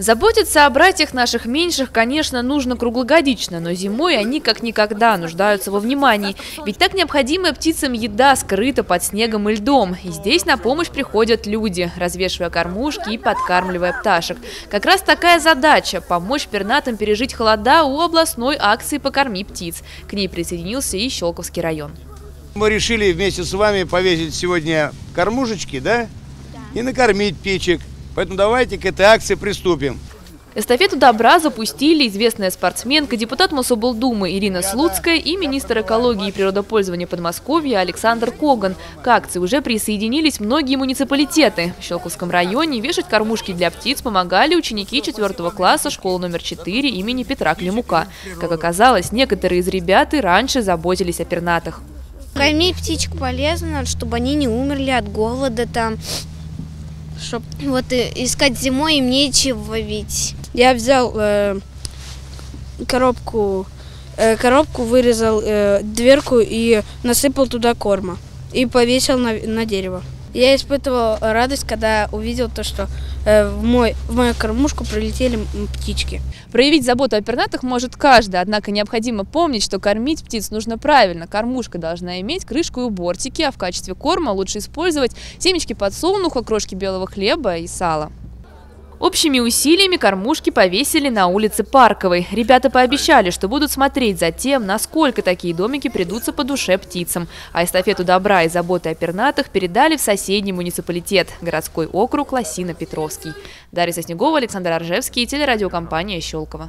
Заботиться о братьях наших меньших, конечно, нужно круглогодично, но зимой они как никогда нуждаются во внимании. Ведь так необходимая птицам еда скрыта под снегом и льдом. И здесь на помощь приходят люди, развешивая кормушки и подкармливая пташек. Как раз такая задача – помочь пернатым пережить холода у областной акции «Покорми птиц». К ней присоединился и Щелковский район. Мы решили вместе с вами повесить сегодня кормушечки, да? И накормить птичек. Поэтому давайте к этой акции приступим. Эстафету добра запустили известная спортсменка, депутат Мособлдумы Ирина Слуцкая и министр экологии и природопользования Подмосковья Александр Коган. К акции уже присоединились многие муниципалитеты. В Щелковском районе вешать кормушки для птиц помогали ученики 4 класса школы номер 4 имени Петра Климука. Как оказалось, некоторые из ребят и раньше заботились о пернатых. Кормить птичек полезно, чтобы они не умерли от голода там. Чтоб вот искать зимой им нечего ловить. Я взял э, коробку, э, коробку вырезал э, дверку и насыпал туда корма и повесил на, на дерево. Я испытывал радость, когда увидел то, что э, в, мой, в мою кормушку прилетели птички. Проявить заботу о пернатых может каждый, однако необходимо помнить, что кормить птиц нужно правильно. Кормушка должна иметь крышку и бортики, а в качестве корма лучше использовать семечки подсолнуха, крошки белого хлеба и сала. Общими усилиями кормушки повесили на улице Парковой. Ребята пообещали, что будут смотреть за тем, насколько такие домики придутся по душе птицам. А эстафету добра и заботы о пернатых передали в соседний муниципалитет – городской округ Лосино-Петровский. Дарья Соснегова, Александр Аржевский, телерадиокомпания «Щелково».